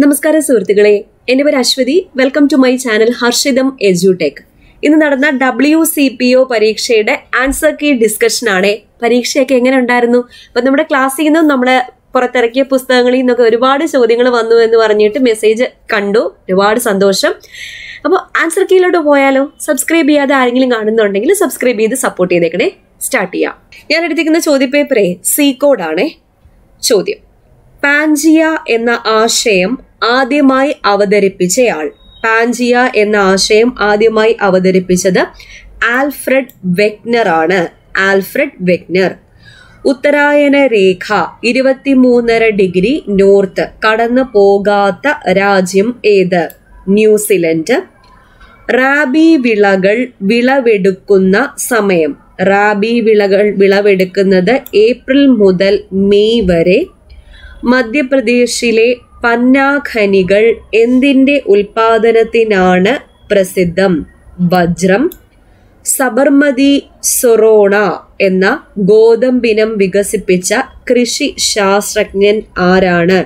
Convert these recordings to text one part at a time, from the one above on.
നമസ്കാരം സുഹൃത്തുക്കളെ. എന്റെ പേര് Ashwathi. Welcome to my channel Harshitham എജ്യൂടെക് ഇന്ന് നടന്ന ഡബ്ല്യു സി പി ഒ പരീക്ഷയുടെ ആൻസർ കീ ഡിസ്കഷൻ ആണ്. പരീക്ഷയൊക്കെ എങ്ങനെ ഉണ്ടായിരുന്നു? അപ്പൊ നമ്മുടെ ക്ലാസ്സിൽ നിന്നും നമ്മൾ പുറത്തിറക്കിയ പുസ്തകങ്ങളിൽ നിന്നൊക്കെ ഒരുപാട് ചോദ്യങ്ങൾ വന്നു എന്ന് പറഞ്ഞിട്ട് മെസ്സേജ് കണ്ടു. ഒരുപാട് സന്തോഷം. അപ്പോൾ ആൻസർ കീയിലോട്ട് പോയാലോ? സബ്സ്ക്രൈബ് ചെയ്യാതെ ആരെങ്കിലും കാണുന്നുണ്ടെങ്കിൽ സബ്സ്ക്രൈബ് ചെയ്ത് സപ്പോർട്ട് ചെയ്തേക്കണേ. സ്റ്റാർട്ട് ചെയ്യാം. ഞാൻ എടുത്തിരിക്കുന്ന ചോദ്യപേപ്പറേ സി കോഡാണേ ചോദ്യം. പാൻജിയ എന്ന ആശയം ആദ്യമായി അവതരിപ്പിച്ചയാൾ. പാൻജിയ എന്ന ആശയം ആദ്യമായി അവതരിപ്പിച്ചത് ആൽഫ്രഡ് വെഗ്നർ ആണ്. Alfred Wegener. ഉത്തരായന രേഖ ഇരുപത്തിമൂന്നര ഡിഗ്രി നോർത്ത് കടന്നു പോകാത്ത രാജ്യം ഏത്? ന്യൂസിലൻഡ്. റാബി വിളകൾ വിളവെടുക്കുന്ന സമയം. റാബി വിളകൾ വിളവെടുക്കുന്നത് ഏപ്രിൽ മുതൽ മെയ് വരെ. മധ്യപ്രദേശിലെ പന്ന എന്തിന്റെ ഉൽപാദനത്തിനാണ് പ്രസിദ്ധം? വജ്രം സബർമതി സൊറോണ എന്ന ഗോതമ്പിനം വികസിപ്പിച്ച കൃഷി ശാസ്ത്രജ്ഞൻ ആരാണ്?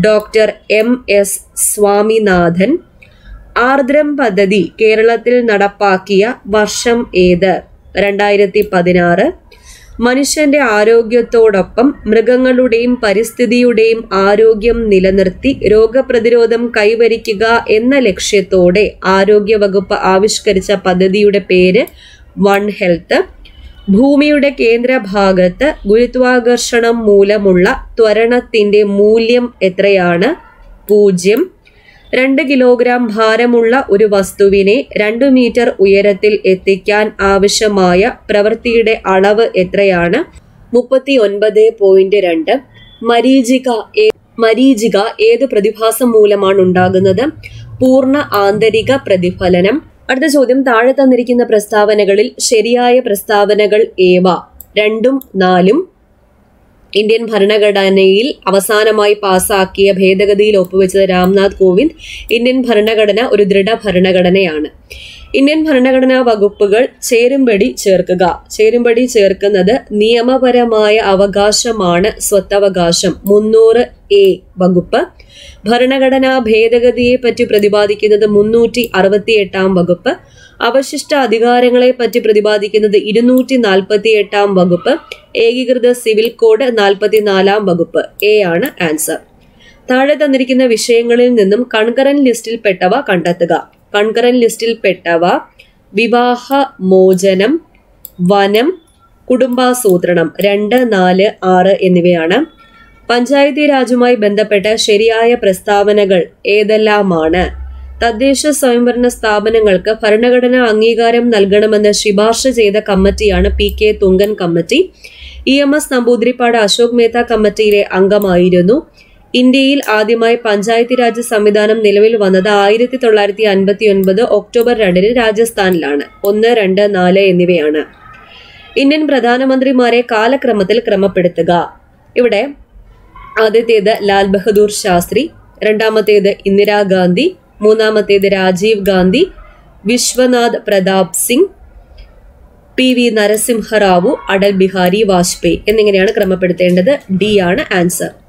Doctor M S Swaminathan. Ardram പദ്ധതി കേരളത്തിൽ നടപ്പാക്കിയ വർഷം ഏത്? രണ്ടായിരത്തി പതിനാറ്. മനുഷ്യന്റെ ആരോഗ്യത്തോടൊപ്പം മൃഗങ്ങളുടെയും പരിസ്ഥിതിയുടെയും ആരോഗ്യം നിലനിർത്തി രോഗപ്രതിരോധം കൈവരിക്കുക എന്ന ലക്ഷ്യത്തോടെ ആരോഗ്യ വകുപ്പ് ആവിഷ്കരിച്ച പദ്ധതിയുടെ പേര് വൺ ഹെൽത്ത്. ഭൂമിയുടെ കേന്ദ്രഭാഗത്ത് ഗുരുത്വാകർഷണം മൂലമുള്ള ത്വരണത്തിന്റെ മൂല്യം എത്രയാണ്? പൂജ്യം. രണ്ട് കിലോഗ്രാം ഭാരമുള്ള ഒരു വസ്തുവിനെ രണ്ട് മീറ്റർ ഉയരത്തിൽ എത്തിക്കാൻ ആവശ്യമായ പ്രവൃത്തിയുടെ അളവ് എത്രയാണ്? മുപ്പത്തി ഒൻപത് പോയിന്റ് രണ്ട്. മരീചിക മരീചിക ഏത് പ്രതിഭാസം മൂലമാണ് ഉണ്ടാകുന്നത്? പൂർണ ആന്തരിക പ്രതിഫലനം. അടുത്ത ചോദ്യം താഴെ തന്നിരിക്കുന്ന പ്രസ്താവനകളിൽ ശരിയായ പ്രസ്താവനകൾ ഏവ? രണ്ടും നാലും. ഇന്ത്യൻ ഭരണഘടനയിൽ അവസാനമായി പാസാക്കിയ ഭേദഗതിയിൽ ഒപ്പുവെച്ചത് രാംനാഥ് കോവിന്ദ്. ഇന്ത്യൻ ഭരണഘടന ഒരു ദൃഢ ഭരണഘടനയാണ്. ഇന്ത്യൻ ഭരണഘടനാ വകുപ്പുകൾ ചേരുംപടി ചേർക്കുക. ചേരുംപടി ചേർക്കുന്നത് നിയമപരമായ അവകാശമാണ് സ്വത്തവകാശം. മുന്നൂറ് എ വകുപ്പ്. ഭരണഘടനാ ഭേദഗതിയെ പറ്റി പ്രതിപാദിക്കുന്നത് മുന്നൂറ്റി അറുപത്തി എട്ടാം വകുപ്പ്. അവശിഷ്ട അധികാരങ്ങളെ പറ്റി പ്രതിപാദിക്കുന്നത് ഇരുന്നൂറ്റി നാൽപ്പത്തി എട്ടാം വകുപ്പ്. ഏകീകൃത സിവിൽ കോഡ് നാൽപ്പത്തിനാലാം വകുപ്പ്. എ ആണ് ആൻസർ. താഴെ തന്നിരിക്കുന്ന വിഷയങ്ങളിൽ നിന്നും കൺകറൻ ലിസ്റ്റിൽ പെട്ടവ കണ്ടെത്തുക. കൺകറൻ ലിസ്റ്റിൽ പെട്ടവ വിവാഹ മോചനം വനം കുടുംബാസൂത്രണം രണ്ട് നാല് ആറ് എന്നിവയാണ്. പഞ്ചായത്തി രാജുമായി ബന്ധപ്പെട്ട ശരിയായ പ്രസ്താവനകൾ ഏതെല്ലാമാണ്? തദ്ദേശ സ്വയംഭരണ സ്ഥാപനങ്ങൾക്ക് ഭരണഘടനാ അംഗീകാരം നൽകണമെന്ന് ശുപാർശ ചെയ്ത കമ്മിറ്റിയാണ് P K Thungon committee. E M S Namboodiripad Ashok Mehta കമ്മിറ്റിയിലെ അംഗമായിരുന്നു. ഇന്ത്യയിൽ ആദ്യമായി പഞ്ചായത്തി രാജ് സംവിധാനം നിലവിൽ വന്നത് ആയിരത്തി തൊള്ളായിരത്തി അൻപത്തി ഒൻപത് ഒക്ടോബർ രണ്ടിന് രാജസ്ഥാനിലാണ്. ഒന്ന് രണ്ട് നാല് എന്നിവയാണ്. ഇന്ത്യൻ പ്രധാനമന്ത്രിമാരെ കാലക്രമത്തിൽ ക്രമപ്പെടുത്തുക. ഇവിടെ ആദ്യത്തേത് ലാൽ ബഹദൂർ ശാസ്ത്രി രണ്ടാമത്തേത് ഇന്ദിരാഗാന്ധി മൂന്നാമത്തേത് രാജീവ് ഗാന്ധി വിശ്വനാഥ് പ്രതാപ് സിംഗ് പി വി നരസിംഹറാവു അടൽ ബിഹാരി വാജ്പേയി എന്നിങ്ങനെയാണ് ക്രമപ്പെടുത്തേണ്ടത്. ഡി ആണ് ആൻസർ.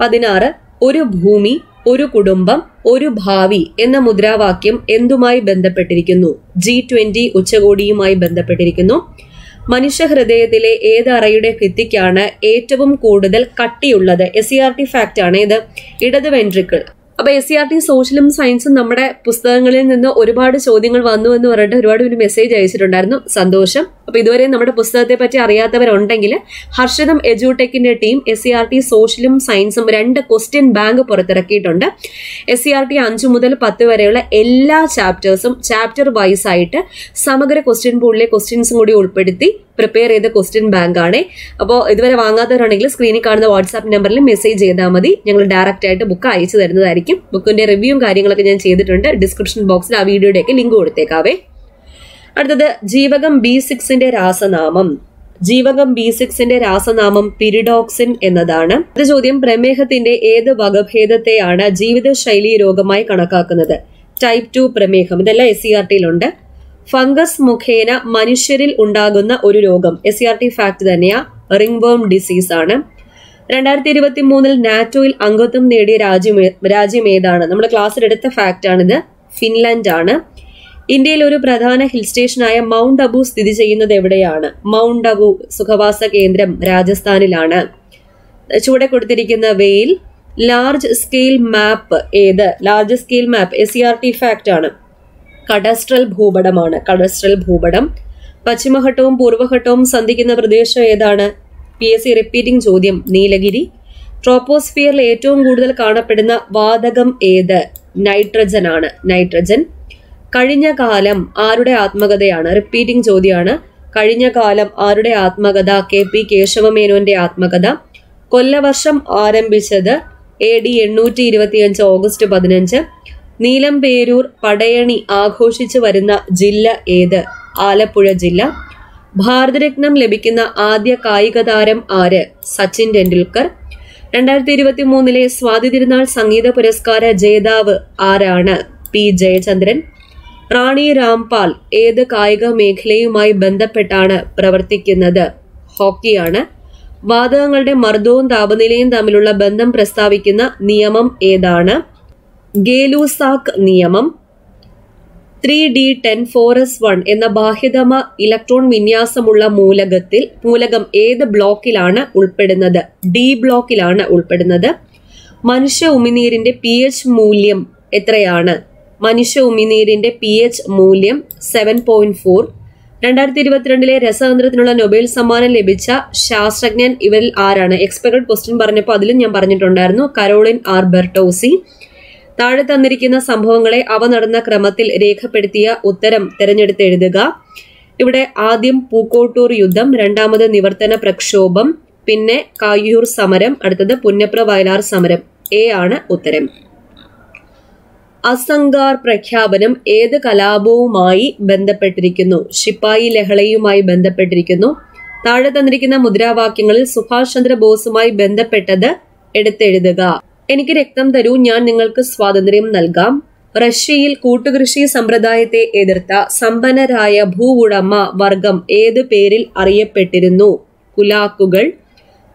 പതിനാറ് ഒരു ഭൂമി ഒരു കുടുംബം ഒരു ഭാവി എന്ന മുദ്രാവാക്യം എന്തുമായി ബന്ധപ്പെട്ടിരിക്കുന്നു? ജി ട്വന്റി ഉച്ചകോടിയുമായി ബന്ധപ്പെട്ടിരിക്കുന്നു. മനുഷ്യ ഹൃദയത്തിലെ ഏത് അറയുടെ ഭിത്തിക്കാണ് ഏറ്റവും കൂടുതൽ കട്ടിയുള്ളത്. S C R T fact ആണ് ഇത്. ഇടത് വെൻട്രിക്കിൾ അപ്പൊ എസ് സി ആർ ടി സോഷ്യലും സയൻസും നമ്മുടെ പുസ്തകങ്ങളിൽ നിന്ന് ഒരുപാട് ചോദ്യങ്ങൾ വന്നു എന്ന് പറഞ്ഞിട്ട് ഒരുപാട് ഒരു മെസ്സേജ് അയച്ചിട്ടുണ്ടായിരുന്നു. സന്തോഷം. അപ്പൊ ഇതുവരെ നമ്മുടെ പുസ്തകത്തെ പറ്റി അറിയാത്തവരുണ്ടെങ്കിൽ Harshadam എജുടെക്കിന്റെ team S C R T സോഷ്യലും സയൻസും രണ്ട് ക്വസ്റ്റ്യൻ ബാങ്ക് പുറത്തിറക്കിയിട്ടുണ്ട്. എസ് സി ആർ ടി അഞ്ചു മുതൽ പത്ത് വരെയുള്ള എല്ലാ ചാപ്റ്റേഴ്സും ചാപ്റ്റർ വൈസ് ആയിട്ട് സമഗ്ര ക്വസ്റ്റ്യൻ പൂളിലെ ക്വസ്റ്റ്യൻസും കൂടി ഉൾപ്പെടുത്തി പ്രിപ്പയർ ചെയ്ത ക്വസ്റ്റ്യൻ ബാങ്ക് ആണ്. അപ്പോൾ ഇതുവരെ വാങ്ങാത്തവരാണെങ്കിൽ സ്ക്രീനിൽ കാണുന്ന വാട്സാപ്പ് നമ്പറിൽ മെസ്സേജ് ചെയ്താൽ മതി. ഞങ്ങൾ ഡയറക്റ്റ് ആയിട്ട് ബുക്ക് അയച്ചു തരുന്നതായിരിക്കും. ബുക്കിന്റെ റിവ്യൂവും കാര്യങ്ങളൊക്കെ ഞാൻ ചെയ്തിട്ടുണ്ട്. ഡിസ്ക്രിപ്ഷൻ ബോക്സിൽ ആ വീഡിയോയുടെയൊക്കെ ലിങ്ക് കൊടുത്തേക്കാവേ. അടുത്തത് ജീവകം ബി സിക്സിന്റെ രാസനാമം. ജീവകം ബി സിക്സിന്റെ രാസനാമം പിരിഡോക്സിൻ എന്നതാണ്. അടുത്ത ചോദ്യം പ്രമേഹത്തിന്റെ ഏത് വകഭേദത്തെയാണ് ജീവിതശൈലി രോഗമായി കണക്കാക്കുന്നത്? ടൈപ്പ് ടു പ്രമേഹം. ഇതെല്ലാം എസ് സി ആർ ടിയിലുണ്ട് ഫംഗസ് മുഖേന മനുഷ്യരിൽ ഉണ്ടാകുന്ന ഒരു രോഗം. S C R T fact തന്നെയാ. റിംഗ് വേം ഡിസീസ് ആണ്. രണ്ടായിരത്തി ഇരുപത്തി മൂന്നിൽ നാറ്റോയിൽ അംഗത്വം നേടിയ രാജ്യം രാജ്യം ഏതാണ്? നമ്മുടെ ക്ലാസ്സിൽ എടുത്ത ഫാക്റ്റ് ആണിത്. ഫിൻലാൻഡ് ആണ് ഇന്ത്യയിൽ ഒരു പ്രധാന ഹിൽ സ്റ്റേഷനായ മൗണ്ട് അബു സ്ഥിതി ചെയ്യുന്നത് എവിടെയാണ്? മൗണ്ട് അബു സുഖവാസ കേന്ദ്രം രാജസ്ഥാനിലാണ്. ചുവടെ കൊടുത്തിരിക്കുന്ന വെയിൽ ലാർജ് സ്കെയിൽ മാപ്പ് ഏത്? Large scale map S C R T fact ആണ്. കഡസ്ട്രൽ ഭൂപടമാണ്. കഡസ്ട്രൽ ഭൂപടം. പശ്ചിമഘട്ടവും പൂർവഘട്ടവും സന്ധിക്കുന്ന പ്രദേശം ഏതാണ്? പി എസ് സി റിപ്പീറ്റിംഗ് ചോദ്യം നീലഗിരി. ട്രോപ്പോസ്ഫിയറിൽ ഏറ്റവും കൂടുതൽ കാണപ്പെടുന്ന വാതകം ഏത്? നൈട്രജൻ ആണ്. നൈട്രജൻ കഴിഞ്ഞ കാലം ആരുടെ ആത്മകഥയാണ്? റിപ്പീറ്റിംഗ് ചോദ്യമാണ് കഴിഞ്ഞ കാലം ആരുടെ ആത്മകഥ? കെ പി കേശവമേനോന്റെ ആത്മകഥ. കൊല്ലവർഷം ആരംഭിച്ചത് എ ഡി എണ്ണൂറ്റി ഇരുപത്തിയഞ്ച് ഓഗസ്റ്റ് പതിനഞ്ച്. നീലംപേരൂർ പടയണി ആഘോഷിച്ചു വരുന്ന ജില്ല ഏത്? ആലപ്പുഴ ജില്ല. ഭാരതരത്നം ലഭിക്കുന്ന ആദ്യ കായിക താരം ആര്? സച്ചിൻ ടെണ്ടുൽക്കർ. രണ്ടായിരത്തി ഇരുപത്തി മൂന്നിലെ സ്വാതി തിരുനാൾ സംഗീത പുരസ്കാര ജേതാവ് ആരാണ്? പി ജയചന്ദ്രൻ. റാണി രാംപാൽ ഏത് കായിക മേഖലയുമായി ബന്ധപ്പെട്ടാണ് പ്രവർത്തിക്കുന്നത്? ഹോക്കിയാണ്. വാതകങ്ങളുടെ മർദ്ദവും താപനിലയും തമ്മിലുള്ള ബന്ധം പ്രസ്താവിക്കുന്ന നിയമം ഏതാണ്? ഗേലൂസാക്ക് നിയമം. Three D ten four S one എന്ന ബാഹ്യതമ ഇലക്ട്രോൺ വിന്യാസമുള്ള മൂലകത്തിൽ മൂലകം ഏത് ബ്ലോക്കിലാണ് ഉൾപ്പെടുന്നത്? ഡി ബ്ലോക്കിലാണ് ഉൾപ്പെടുന്നത്. മനുഷ്യ ഉമിനീരിന്റെ പി മൂല്യം എത്രയാണ്? മനുഷ്യ ഉമിനീരിന്റെ പി എച്ച് മൂല്യം സെവൻ പോയിന്റ് ഫോർ രണ്ടായിരത്തി ഇരുപത്തിരണ്ടിലെ രസതന്ത്രത്തിനുള്ള നൊബേൽ സമ്മാനം ലഭിച്ച ശാസ്ത്രജ്ഞൻ ഇവരിൽ ആരാണ്? എക്സ്പെക്ടഡ് ക്വസ്റ്റ്യൻ പറഞ്ഞപ്പോൾ അതിലും ഞാൻ പറഞ്ഞിട്ടുണ്ടായിരുന്നു. Carolyn R Bertozzi. താഴെ തന്നിരിക്കുന്ന സംഭവങ്ങളെ അവ നടന്ന ക്രമത്തിൽ രേഖപ്പെടുത്തിയ ഉത്തരം തിരഞ്ഞെടുത്ത് എഴുതുക. ഇവിടെ ആദ്യം പൂക്കോട്ടൂർ യുദ്ധം രണ്ടാമത് നിവർത്തന പ്രക്ഷോഭം പിന്നെ കായൂർ സമരം അടുത്തത് പുന്നപ്ര വയലാർ സമരം. എ ആണ് ഉത്തരം. അസംഗാർ പ്രഖ്യാപനം ഏത് കലാപവുമായി ബന്ധപ്പെട്ടിരിക്കുന്നു? ശിപ്പായി ലഹളയുമായി ബന്ധപ്പെട്ടിരിക്കുന്നു. താഴെ തന്നിരിക്കുന്ന മുദ്രാവാക്യങ്ങളിൽ സുഭാഷ് ചന്ദ്രബോസുമായി ബന്ധപ്പെട്ടത് എടുത്തെഴുതുക. എനിക്ക് രക്തം തരൂ ഞാൻ നിങ്ങൾക്ക് സ്വാതന്ത്ര്യം നൽകാം. റഷ്യയിൽ കൂട്ടുകൃഷി സമ്പ്രദായത്തെ എതിർത്ത സമ്പന്നരായ ഭൂവുടമ വർഗം ഏത് പേരിൽ അറിയപ്പെട്ടിരുന്നു? കുലാക്കുകൾ.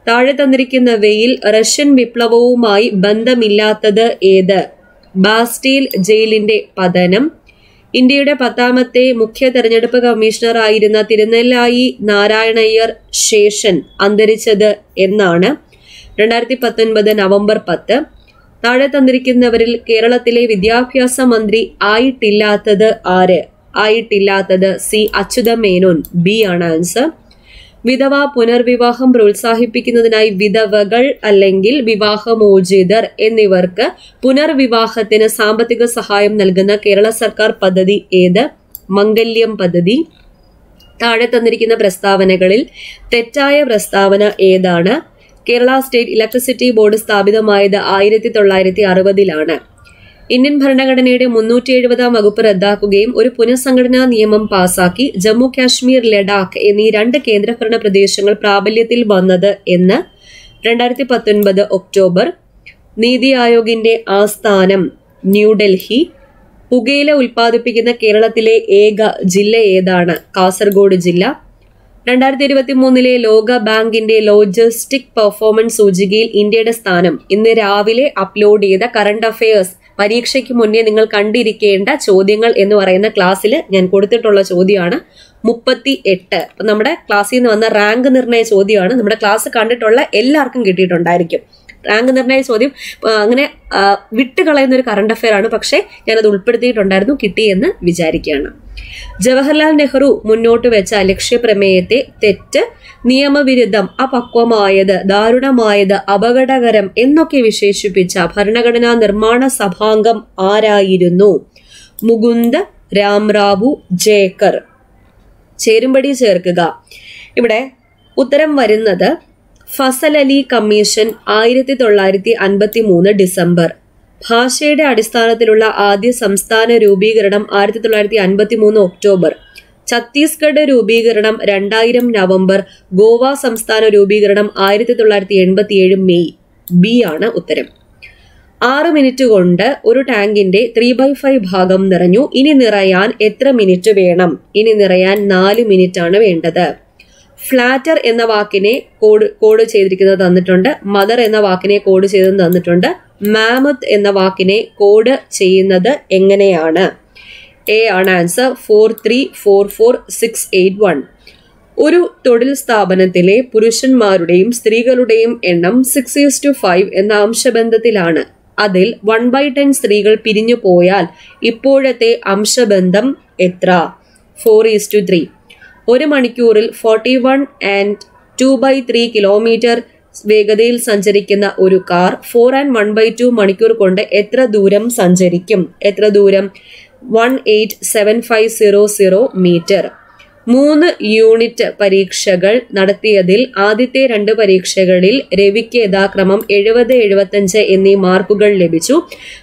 താഴെ തന്നിരിക്കുന്നവയിൽ റഷ്യൻ വിപ്ലവവുമായി ബന്ധമില്ലാത്തത് ഏത്? ബാസ്റ്റീൽ ജയിലിന്റെ പതനം. ഇന്ത്യയുടെ പത്താമത്തെ മുഖ്യ തെരഞ്ഞെടുപ്പ് കമ്മീഷണർ ആയിരുന്ന തിരുനെല്ലായി നാരായണയ്യർ ശേഷൻ അന്തരിച്ചത് എന്നാണ്. രണ്ടായിരത്തി പത്തൊൻപത് നവംബർ പത്ത്. താഴെ തന്നിരിക്കുന്നവരിൽ കേരളത്തിലെ വിദ്യാഭ്യാസ മന്ത്രി ആയിട്ടില്ലാത്തത് ആര്? ആയിട്ടില്ലാത്തത് സി അച്യുത മേനോൻ ബി ആണ് ആൻസർ. വിധവ പുനർവിവാഹം പ്രോത്സാഹിപ്പിക്കുന്നതിനായി വിധവകൾ അല്ലെങ്കിൽ വിവാഹമോചിതർ എന്നിവർക്ക് പുനർവിവാഹത്തിന് സാമ്പത്തിക സഹായം നൽകുന്ന കേരള സർക്കാർ പദ്ധതി ഏത്? മംഗല്യം പദ്ധതി. താഴെ തന്നിരിക്കുന്ന പ്രസ്താവനകളിൽ തെറ്റായ പ്രസ്താവന ഏതാണ്? കേരള സ്റ്റേറ്റ് ഇലക്ട്രിസിറ്റി ബോർഡ് സ്ഥാപിതമായത് ആയിരത്തി തൊള്ളായിരത്തി അറുപതിലാണ്. ഇന്ത്യൻ ഭരണഘടനയുടെ മുന്നൂറ്റി എഴുപതാം വകുപ്പ് റദ്ദാക്കുകയും ഒരു പുനഃസംഘടനാ നിയമം പാസാക്കി ജമ്മു കാശ്മീർ ലഡാക്ക് എന്നീ രണ്ട് കേന്ദ്രഭരണ പ്രദേശങ്ങൾ പ്രാബല്യത്തിൽ വന്നത് എന്ന് രണ്ടായിരത്തി പത്തൊൻപത് ഒക്ടോബർ നീതി ആയോഗിന്റെ ആസ്ഥാനം ന്യൂഡൽഹി പുകയില ഉൽപ്പാദിപ്പിക്കുന്ന കേരളത്തിലെ ഏക ജില്ല ഏതാണ്? കാസർഗോഡ് ജില്ല. രണ്ടായിരത്തി ഇരുപത്തി മൂന്നിലെ ലോക ബാങ്കിന്റെ ലോജിസ്റ്റിക് പെർഫോമൻസ് സൂചികയിൽ ഇന്ത്യയുടെ സ്ഥാനം ഇന്ന് രാവിലെ അപ്ലോഡ് ചെയ്ത കറണ്ട് അഫയേഴ്സ് പരീക്ഷയ്ക്ക് മുന്നേ നിങ്ങൾ കണ്ടിരിക്കേണ്ട ചോദ്യങ്ങൾ എന്ന് പറയുന്ന ക്ലാസ്സിൽ ഞാൻ കൊടുത്തിട്ടുള്ള ചോദ്യമാണ് മുപ്പത്തി എട്ട് നമ്മുടെ ക്ലാസ്സിൽ നിന്ന് വന്ന റാങ്ക് നിർണയ ചോദ്യമാണ്. നമ്മുടെ ക്ലാസ് കണ്ടിട്ടുള്ള എല്ലാവർക്കും കിട്ടിയിട്ടുണ്ടായിരിക്കും. റാങ്ക് നിർണയ ചോദ്യം അങ്ങനെ വിട്ടുകളയുന്ന ഒരു കറണ്ട് അഫയർ ആണ്. പക്ഷേ ഞാനത് ഉൾപ്പെടുത്തിയിട്ടുണ്ടായിരുന്നു കിട്ടിയെന്ന് വിചാരിക്കുകയാണ്. ജവഹർലാൽ നെഹ്റു മുന്നോട്ട് വെച്ച ലക്ഷ്യപ്രമേയത്തെ തെറ്റ് നിയമവിരുദ്ധം അപക്വമായത് ദാരുണമായത് അപകടകരം എന്നൊക്കെ വിശേഷിപ്പിച്ച ഭരണഘടനാ നിർമ്മാണ സഭാംഗം ആരായിരുന്നു? മുകുന്ദ് രാംറാവു ജേക്കർ. ചേരുംപടി ചേർക്കുക. ഇവിടെ ഉത്തരം വരുന്നത് ഫസൽ അലി കമ്മീഷൻ ആയിരത്തി തൊള്ളായിരത്തി അൻപത്തി മൂന്ന് ഡിസംബർ. ഭാഷയുടെ അടിസ്ഥാനത്തിലുള്ള ആദ്യ സംസ്ഥാന രൂപീകരണം ആയിരത്തി തൊള്ളായിരത്തി അൻപത്തി മൂന്ന് ഒക്ടോബർ. ഛത്തീസ്ഗഡ് രൂപീകരണം രണ്ടായിരം നവംബർ. ഗോവ സംസ്ഥാന രൂപീകരണം ആയിരത്തി തൊള്ളായിരത്തി എൺപത്തി ഏഴ് മെയ്. ബി ആണ് ഉത്തരം. ആറ് മിനിറ്റ് കൊണ്ട് ഒരു ടാങ്കിന്റെ ത്രീ ബൈ ഫൈവ് ഭാഗം നിറഞ്ഞു. ഇനി നിറയാൻ എത്ര മിനിറ്റ് വേണം? ഇനി നിറയാൻ നാല് മിനിറ്റ് ആണ് വേണ്ടത്. ഫ്ലാറ്റർ എന്ന വാക്കിനെ കോഡ് കോഡ് ചെയ്തിരിക്കുന്നത് തന്നിട്ടുണ്ട്. മദർ എന്ന വാക്കിനെ കോഡ് ചെയ്തത് തന്നിട്ടുണ്ട്. മാമത്ത് എന്ന വാക്കിനെ കോഡ് ചെയ്യുന്നത് എങ്ങനെയാണ്? എ ആണ് answer. Four three four four six eight one ഒരു തൊഴിൽ സ്ഥാപനത്തിലെ പുരുഷന്മാരുടെയും സ്ത്രീകളുടെയും എണ്ണം സിക്സ് ഈസ് ടു ഫൈവ് എന്ന അംശബന്ധത്തിലാണ്. അതിൽ വൺ ബൈ ടെൻ സ്ത്രീകൾ പിരിഞ്ഞു പോയാൽ ഇപ്പോഴത്തെ അംശബന്ധം എത്ര? ഫോർ ഈസ് ടു ത്രീ ഒരു മണിക്കൂറിൽ forty one and two by three kilometre വേഗതയിൽ സഞ്ചരിക്കുന്ന ഒരു car four and one by two മണിക്കൂർ കൊണ്ട് എത്ര ദൂരം സഞ്ചരിക്കും? എത്ര ദൂരം? One eight seven five zero zero metre മൂന്ന് യൂണിറ്റ് പരീക്ഷകൾ നടത്തിയതിൽ ആദ്യത്തെ രണ്ട് പരീക്ഷകളിൽ രവിക്ക് യഥാക്രമം എഴുപത് എഴുപത്തഞ്ച് എന്നീ മാർക്കുകൾ ലഭിച്ചു.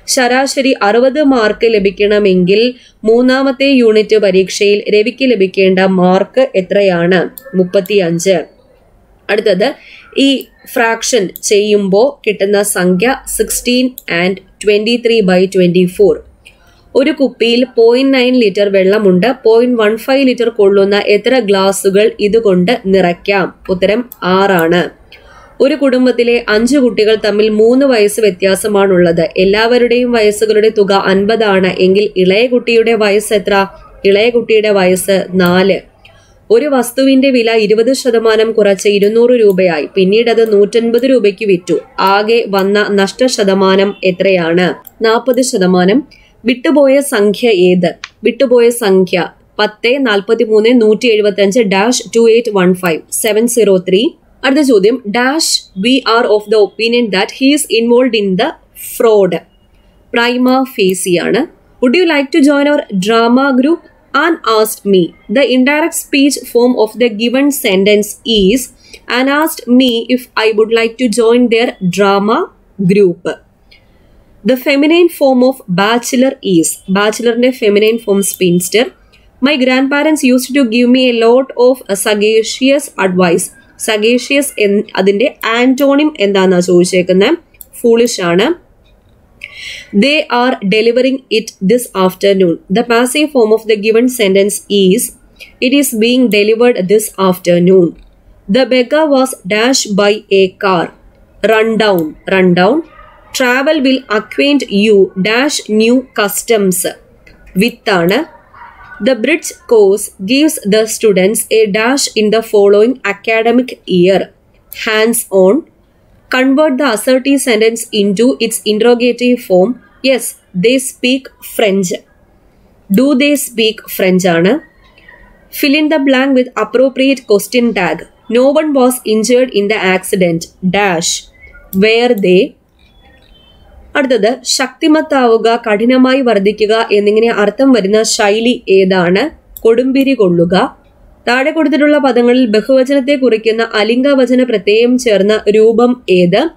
ശരാശരി അറുപത് മാർക്ക് ലഭിക്കണമെങ്കിൽ മൂന്നാമത്തെ യൂണിറ്റ് പരീക്ഷയിൽ രവിക്ക് ലഭിക്കേണ്ട മാർക്ക് എത്രയാണ്? മുപ്പത്തി അഞ്ച് അടുത്തത് ഈ ഫ്രാക്ഷൻ ചെയ്യുമ്പോൾ കിട്ടുന്ന സംഖ്യ sixteen and twenty three by twenty four ഒരു കുപ്പിയിൽ പോയിന്റ് നയൻ ലിറ്റർ വെള്ളമുണ്ട്. പോയിന്റ് വൺ ഫൈവ് ലിറ്റർ കൊള്ളുന്ന എത്ര ഗ്ലാസുകൾ ഇതുകൊണ്ട് നിറയ്ക്കാം? ഉത്തരം ആറാണ്. ഒരു കുടുംബത്തിലെ അഞ്ച് കുട്ടികൾ തമ്മിൽ മൂന്ന് വയസ്സ് വ്യത്യാസമാണുള്ളത്. എല്ലാവരുടെയും വയസ്സുകളുടെ തുക അൻപതാണ് എങ്കിൽ ഇളയ കുട്ടിയുടെ വയസ്സ് എത്ര? ഇളയ കുട്ടിയുടെ വയസ്സ് നാല്. ഒരു വസ്തുവിന്റെ വില ഇരുപത് ശതമാനം കുറച്ച് ഇരുന്നൂറ് രൂപയായി. പിന്നീട് അത് നൂറ്റൻപത് രൂപയ്ക്ക് വിറ്റു. ആകെ വന്ന നഷ്ട ശതമാനം എത്രയാണ്? നാൽപ്പത് ശതമാനം. വിട്ടുപോയ സംഖ്യ ഏത്? വിട്ടുപോയ സംഖ്യ പത്ത് നാൽപ്പത്തി മൂന്ന് നൂറ്റി എഴുപത്തി അഞ്ച് dash two eight one five seven zero three അടുത്ത ചോദ്യം dash we are of the opinion that he's involve in the fraud. Prima ഫേസിയാണ് would you like to join our drama group and asked me. The indirect speech form of the given sentence is and asked me if I would like to join their drama group. Form of bachelor is bachelor ne feminine form spinster. My grandparents used to give me a lot of uh, sagacious advice. Sagacious en അതിന്റെ antonym എന്താന്നാ ചോദിച്ചേക്കുന്നത് foolish ആണ് they are delivering it this afternoon. The passive form of the given sentence is It is being delivered this afternoon. The beggar was dashed by a car. Run down, run down. Travel will acquaint you dash new customs. വിത്താണ് The bridge course gives the students a dash in the following academic year. Hands on, convert the assertive sentence into its interrogative form. Yes, they speak French. Do they speak French ആണ് Fill in the blank with appropriate question tag. No one was injured in the accident. Dash. Were they? അടുത്തത് ശക്തിമത്താവുക കഠിനമായി വർദ്ധിക്കുക എന്നിങ്ങനെ അർത്ഥം വരുന്ന ശൈലി ഏതാണ്? കൊടുമ്പിരി കൊള്ളുക. താഴെ കൊടുത്തിട്ടുള്ള പദങ്ങളിൽ ബഹുവചനത്തെ കുറിക്കുന്ന അലിംഗവചന പ്രത്യയം ചേർന്ന രൂപം ഏത്?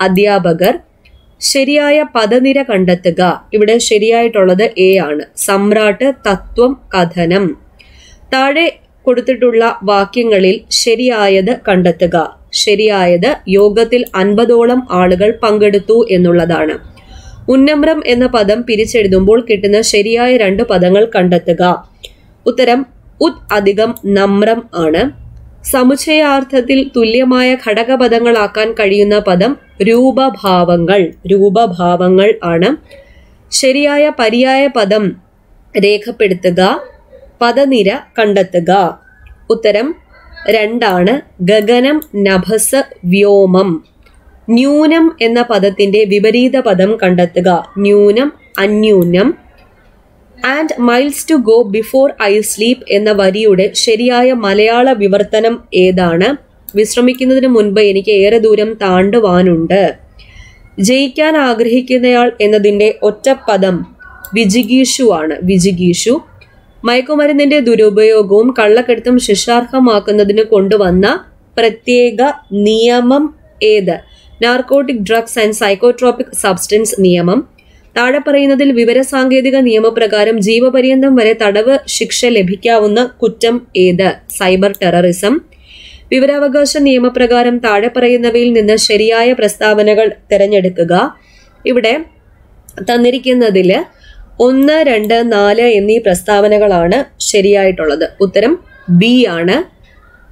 അധ്യാപകർ. ശരിയായ പദനിര കണ്ടെത്തുക. ഇവിടെ ശരിയായിട്ടുള്ളത് എ ആണ്. സമ്രാട്ട് തത്വം കഥനം. താഴെ കൊടുത്തിട്ടുള്ള വാക്യങ്ങളിൽ ശരിയായത് കണ്ടെത്തുക. ശരിയായത് യോഗത്തിൽ അൻപതോളം ആളുകൾ പങ്കെടുത്തു എന്നുള്ളതാണ്. ഉന്നമ്രം എന്ന പദം പിരിച്ചെഴുതുമ്പോൾ കിട്ടുന്ന ശരിയായ രണ്ട് പദങ്ങൾ കണ്ടെത്തുക. ഉത്തരം ഉത് അധികം നമ്രം ആണ്. സമുച്ചയാർത്ഥത്തിൽ തുല്യമായ ഘടകപദങ്ങളാക്കാൻ കഴിയുന്ന പദം രൂപഭാവങ്ങൾ രൂപഭാവങ്ങൾ ആണ്. ശരിയായ പര്യായ പദം രേഖപ്പെടുത്തുക പദനിര കണ്ടെത്തുക. ഉത്തരം രണ്ടാണ് ഗഗനം നഭസ് വ്യോമം. ന്യൂനം എന്ന പദത്തിന്റെ വിപരീത പദം കണ്ടെത്തുക. ന്യൂനം അന്യൂനം. And miles to go before I sleep എന്ന വരിയുടെ ശരിയായ മലയാള വിവർത്തനം ഏതാണ്? വിശ്രമിക്കുന്നതിന് മുൻപ് എനിക്ക് ഏറെ ദൂരം താണ്ടുവാനുണ്ട്. ജയിക്കാൻ ആഗ്രഹിക്കുന്നയാൾ എന്നതിന്റെ ഒറ്റപ്പദം വിജിഗീഷു ആണ് വിജിഗീഷു മയക്കുമരുന്നിന്റെ ദുരുപയോഗവും കള്ളക്കെടുത്തും ശിക്ഷാർഹമാക്കുന്നതിന് കൊണ്ടുവന്ന പ്രത്യേക നിയമം ഏത്? Narcotic drugs and psychotropic substance നിയമം. താഴെ പറയുന്നതിൽ വിവരസാങ്കേതിക നിയമപ്രകാരം ജീവപര്യന്തം വരെ തടവ് ശിക്ഷ ലഭിക്കാവുന്ന കുറ്റം ഏത്? സൈബർ ടെററിസം വിവരാവകാശ നിയമപ്രകാരം താഴെ പറയുന്നവയിൽ നിന്ന് ശരിയായ പ്രസ്താവനകൾ തിരഞ്ഞെടുക്കുക. ഇവിടെ തന്നിരിക്കുന്നതിൽ ഒന്ന് രണ്ട് നാല് എന്നീ പ്രസ്താവനകളാണ് ശരിയായിട്ടുള്ളത്. ഉത്തരം ബി ആണ്.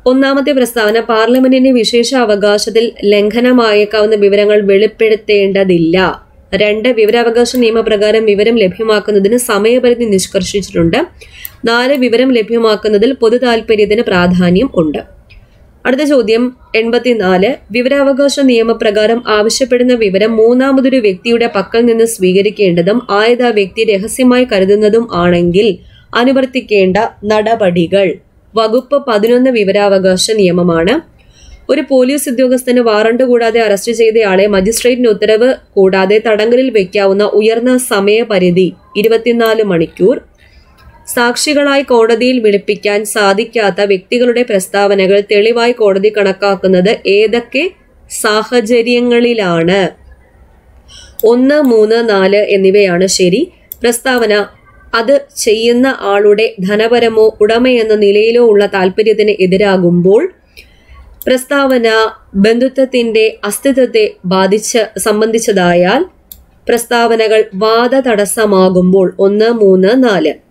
ഒന്നാമത്തെ പ്രസ്താവന പാർലമെന്റിന്റെ വിശേഷ അവകാശത്തിൽ ലംഘനമായേക്കാവുന്ന വിവരങ്ങൾ വെളിപ്പെടുത്തേണ്ടതില്ല. രണ്ട് വിവരാവകാശ നിയമപ്രകാരം വിവരം ലഭ്യമാക്കുന്നതിന് സമയപരിധി നിഷ്കർഷിച്ചിട്ടുണ്ട്. നാല് വിവരം ലഭ്യമാക്കുന്നതിൽ പൊതു താൽപര്യത്തിന് പ്രാധാന്യം ഉണ്ട്. അടുത്ത ചോദ്യം എൺപത്തിനാല്. വിവരാവകാശ നിയമപ്രകാരം ആവശ്യപ്പെടുന്ന വിവരം മൂന്നാമതൊരു വ്യക്തിയുടെ പക്കൽ നിന്ന് സ്വീകരിക്കേണ്ടതും ആയത് ആ വ്യക്തി രഹസ്യമായി കരുതുന്നതും ആണെങ്കിൽ അനുവർത്തിക്കേണ്ട നടപടികൾ. വകുപ്പ് പതിനൊന്ന് വിവരാവകാശ നിയമമാണ്. ഒരു പോലീസ് ഉദ്യോഗസ്ഥന് വാറണ്ട് കൂടാതെ അറസ്റ്റ് ചെയ്തയാളെ മജിസ്ട്രേറ്റിന് ഉത്തരവ് കൂടാതെ തടങ്കലിൽ വയ്ക്കാവുന്ന ഉയർന്ന സമയപരിധി ഇരുപത്തിനാല് മണിക്കൂർ. സാക്ഷികളായി കോടതിയിൽ വിളിപ്പിക്കാൻ സാധിക്കാത്ത വ്യക്തികളുടെ പ്രസ്താവനകൾ തെളിവായി കോടതി കണക്കാക്കുന്നത് ഏതൊക്കെ സാഹചര്യങ്ങളിലാണ്? ഒന്ന് മൂന്ന് നാല് എന്നിവയാണ് ശരി. പ്രസ്താവന അത് ചെയ്യുന്ന ആളുടെ ധനപരമോ ഉടമയെന്ന നിലയിലോ ഉള്ള താല്പര്യത്തിന് എതിരാകുമ്പോൾ പ്രസ്താവന ബന്ധുത്വത്തിന്റെ അസ്തിത്വത്തെ ബാധിച്ച് സംബന്ധിച്ചതായാൽ പ്രസ്താവനകൾ വാദ തടസ്സമാകുമ്പോൾ ഒന്ന് മൂന്ന് നാല്.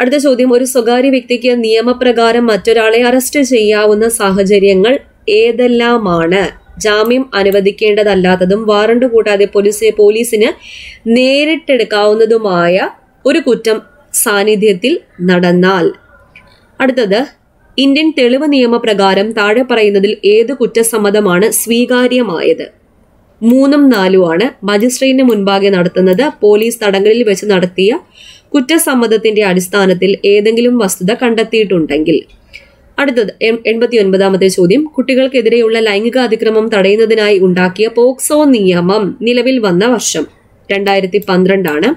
അടുത്ത ചോദ്യം ഒരു സ്വകാര്യ വ്യക്തിക്ക് നിയമപ്രകാരം മറ്റൊരാളെ അറസ്റ്റ് ചെയ്യാവുന്ന സാഹചര്യങ്ങൾ ഏതെല്ലാമാണ്? ജാമ്യം അനുവദിക്കേണ്ടതല്ലാത്തതും വാറണ്ട് കൂടാതെ പോലീസ് പോലീസിന് നേരിട്ടെടുക്കാവുന്നതുമായ ഒരു കുറ്റം സാന്നിധ്യത്തിൽ നടന്നാൽ. അടുത്തത് ഇന്ത്യൻ തെളിവ് നിയമപ്രകാരം താഴെ പറയുന്നതിൽ ഏത് കുറ്റസമ്മതമാണ് സ്വീകാര്യമായത്? മൂന്നും നാലുമാണ്. മജിസ്ട്രേറ്റിന് മുൻപാകെ നടത്തുന്നത് പോലീസ് തടങ്കലിൽ വെച്ച് നടത്തിയ കുറ്റസമ്മതത്തിന്റെ അടിസ്ഥാനത്തിൽ ഏതെങ്കിലും വസ്തുത കണ്ടെത്തിയിട്ടുണ്ടെങ്കിൽ. അടുത്തത് എൺപത്തി ഒൻപതാമത്തെ ചോദ്യം. കുട്ടികൾക്കെതിരെയുള്ള ലൈംഗിക അതിക്രമം തടയുന്നതിനായി ഉണ്ടാക്കിയ പോക്സോ നിയമം നിലവിൽ വന്ന വർഷം രണ്ടായിരത്തി പന്ത്രണ്ടാണ്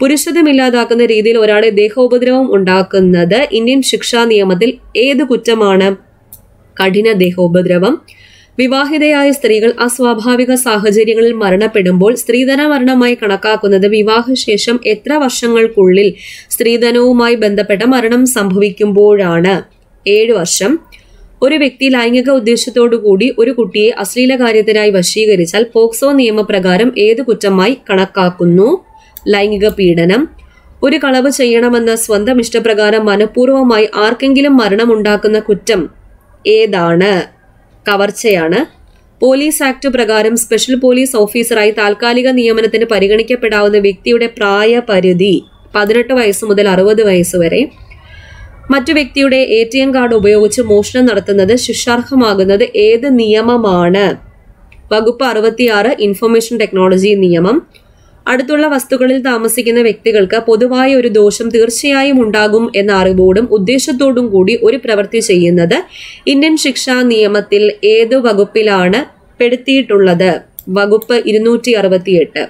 പുരുഷത്വമില്ലാതാക്കുന്ന രീതിയിൽ ഒരാളെ ദേഹോപദ്രവം ഉണ്ടാക്കുന്നത് ഇന്ത്യൻ ശിക്ഷാ നിയമത്തിൽ ഏത് കുറ്റമാണ്? കഠിന ദേഹോപദ്രവം വിവാഹിതയായ സ്ത്രീകൾ അസ്വാഭാവിക സാഹചര്യങ്ങളിൽ മരണപ്പെടുമ്പോൾ സ്ത്രീധന മരണമായി കണക്കാക്കുന്നത് വിവാഹശേഷം എത്ര വർഷങ്ങൾക്കുള്ളിൽ സ്ത്രീധനവുമായി ബന്ധപ്പെട്ട മരണം സംഭവിക്കുമ്പോഴാണ്. ഏഴ് വർഷം. ഒരു വ്യക്തി ലൈംഗിക ഉദ്ദേശത്തോടുകൂടി ഒരു കുട്ടിയെ അശ്ലീല കാര്യത്തിനായി വശീകരിച്ചാൽ പോക്സോ നിയമപ്രകാരം ഏത് കുറ്റമായി കണക്കാക്കുന്നു? ലൈംഗിക പീഡനം. ഒരു കളവ് ചെയ്യണമെന്ന സ്വന്തം ഇഷ്ടപ്രകാരം മനഃപൂർവമായി ആർക്കെങ്കിലും മരണമുണ്ടാക്കുന്ന കുറ്റം ഏതാണ്? കവർച്ചയാണ്. പോലീസ് ആക്ട് പ്രകാരം സ്പെഷ്യൽ പോലീസ് ഓഫീസറായി താൽക്കാലിക നിയമനത്തിന് പരിഗണിക്കപ്പെടാവുന്ന വ്യക്തിയുടെ പ്രായപരിധി പതിനെട്ട് വയസ്സ് മുതൽ അറുപത് വയസ്സ് വരെ. മറ്റു വ്യക്തിയുടെ എ ടി എം കാർഡ് ഉപയോഗിച്ച് മോഷണം നടത്തുന്നത് ശിക്ഷാർഹമാകുന്നത് ഏത് നിയമമാണ്? വകുപ്പ് അറുപത്തിയാറ് ഇൻഫർമേഷൻ ടെക്നോളജി നിയമം. അടുത്തുള്ള വസ്തുക്കളിൽ താമസിക്കുന്ന വ്യക്തികൾക്ക് പൊതുവായ ഒരു ദോഷം തീർച്ചയായും ഉണ്ടാകും എന്ന അറിവോടും ഉദ്ദേശത്തോടും കൂടി ഒരു പ്രവൃത്തി ചെയ്യുന്നത് ഇന്ത്യൻ ശിക്ഷാ നിയമത്തിൽ ഏതു വകുപ്പിലാണ് പെടുത്തിയിട്ടുള്ളത്? വകുപ്പ് ഇരുന്നൂറ്റി അറുപത്തിയെട്ട്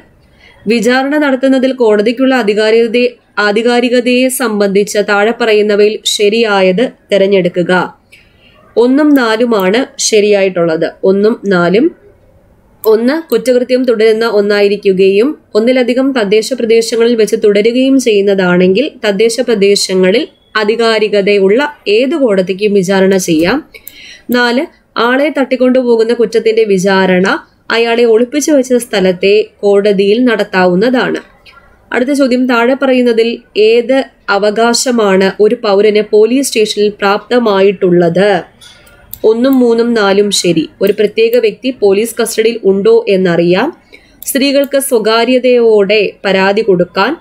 വിചാരണ നടത്തുന്നതിൽ കോടതിക്കുള്ള അധികാരികതയെ ആധികാരികതയെ സംബന്ധിച്ച് താഴെ പറയുന്നവയിൽ ശരിയായത് തിരഞ്ഞെടുക്കുക. ഒന്നും നാലുമാണ് ശരിയായിട്ടുള്ളത്. ഒന്നും നാലും ഒന്ന് കുറ്റകൃത്യം തുടരുന്ന ഒന്നായിരിക്കുകയും ഒന്നിലധികം തദ്ദേശ പ്രദേശങ്ങളിൽ വെച്ച് തുടരുകയും ചെയ്യുന്നതാണെങ്കിൽ തദ്ദേശ പ്രദേശങ്ങളിൽ അധികാരികതയുള്ള ഏത് കോടതിക്കും വിചാരണ ചെയ്യാം. നാല് ആളെ തട്ടിക്കൊണ്ടുപോകുന്ന കുറ്റത്തിന്റെ വിചാരണ അയാളെ ഒളിപ്പിച്ചു വെച്ച സ്ഥലത്തെ കോടതിയിൽ നടത്താവുന്നതാണ്. അടുത്ത ചോദ്യം താഴെ പറയുന്നതിൽ ഏത് അവകാശമാണ് ഒരു പൗരന് പോലീസ് സ്റ്റേഷനിൽ പ്രാപ്തമായിട്ടുള്ളത്? ഒന്നും മൂന്നും നാലും ശരി. ഒരു പ്രത്യേക വ്യക്തി പോലീസ് കസ്റ്റഡിയിൽ ഉണ്ടോ എന്നറിയാം. സ്ത്രീകൾക്ക് സ്വകാര്യതയോടെ പരാതി കൊടുക്കാൻ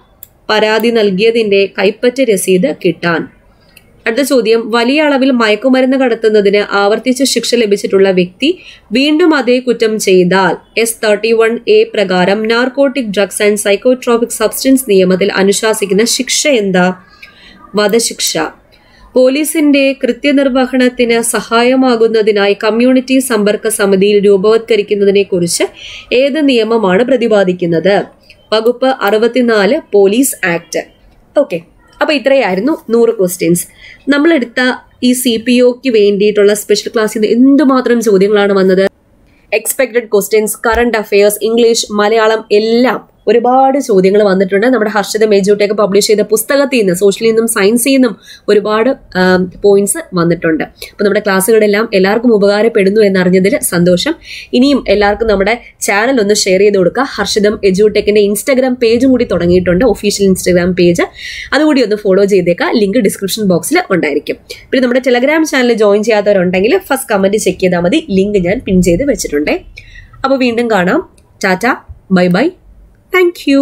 പരാതി നൽകിയതിന്റെ കൈപ്പറ്റ രസീത് കിട്ടാൻ. അടുത്ത ചോദ്യം. വലിയ അളവിൽ മയക്കുമരുന്ന് കടത്തുന്നതിന് ആവർത്തിച്ച് ശിക്ഷ ലഭിച്ചിട്ടുള്ള വ്യക്തി വീണ്ടും അതേ കുറ്റം ചെയ്താൽ എസ് തേർട്ടി വൺ എ പ്രകാരം narcotic drugs and psychotropic substance നിയമത്തിൽ അനുശാസിക്കുന്ന ശിക്ഷ എന്താ? വധശിക്ഷ. പോലീസിന്റെ കൃത്യനിർവഹണത്തിന് സഹായമാകുന്നതിനായി കമ്മ്യൂണിറ്റി സമ്പർക്ക സമിതിയിൽ രൂപവത്കരിക്കുന്നതിനെക്കുറിച്ച് ഏത് നിയമമാണ് പ്രതിപാദിക്കുന്നത്? വകുപ്പ് അറുപത്തിനാല് പോലീസ് ആക്ട്. ഓക്കെ. അപ്പൊ ഇത്രയായിരുന്നു നൂറ് ക്വസ്റ്റ്യൻസ്. നമ്മളെടുത്ത ഈ സി പി ഒക്ക് വേണ്ടിയിട്ടുള്ള സ്പെഷ്യൽ ക്ലാസ്സിൽ നിന്ന് എന്തുമാത്രം ചോദ്യങ്ങളാണ് വന്നത്? Expected questions current affairs English Malayalam എല്ലാം ഒരുപാട് ചോദ്യങ്ങൾ വന്നിട്ടുണ്ട്. നമ്മുടെ ഹർഷിത മേജൂട്ടേക്ക് പബ്ലിഷ് ചെയ്ത പുസ്തകത്തിൽ നിന്ന് സോഷ്യലിൽ നിന്നും സയൻസിൽ നിന്നും ഒരുപാട് പോയിന്റ്സ് വന്നിട്ടുണ്ട്. അപ്പോൾ നമ്മുടെ ക്ലാസ്സുകളെല്ലാം എല്ലാവർക്കും ഉപകാരപ്പെടുന്നു എന്നറിഞ്ഞതിൽ സന്തോഷം. ഇനിയും എല്ലാവർക്കും നമ്മുടെ ചാനൽ ഒന്ന് ഷെയർ ചെയ്ത് കൊടുക്കുക. ഹർഷിതം എജുടെക്കിന്റെ ഇൻസ്റ്റാഗ്രാം പേജും കൂടി തുടങ്ങിയിട്ടുണ്ട്. ഒഫീഷ്യൽ ഇൻസ്റ്റാഗ്രാം പേജ് അതുകൂടി ഒന്ന് ഫോളോ ചെയ്തേക്കുക. ലിങ്ക് ഡിസ്ക്രിപ്ഷൻ ബോക്സിൽ ഉണ്ടായിരിക്കും. പിന്നെ നമ്മുടെ ടെലഗ്രാം ചാനൽ ജോയിൻ ചെയ്യാത്തവരുണ്ടെങ്കിൽ ഫസ്റ്റ് കമന്റ് ചെക്ക് ചെയ്താൽ മതി. ലിങ്ക് ഞാൻ പിൻ ചെയ്ത് വെച്ചിട്ടുണ്ട്. അപ്പോൾ വീണ്ടും കാണാം. Tata bye bye. Thank you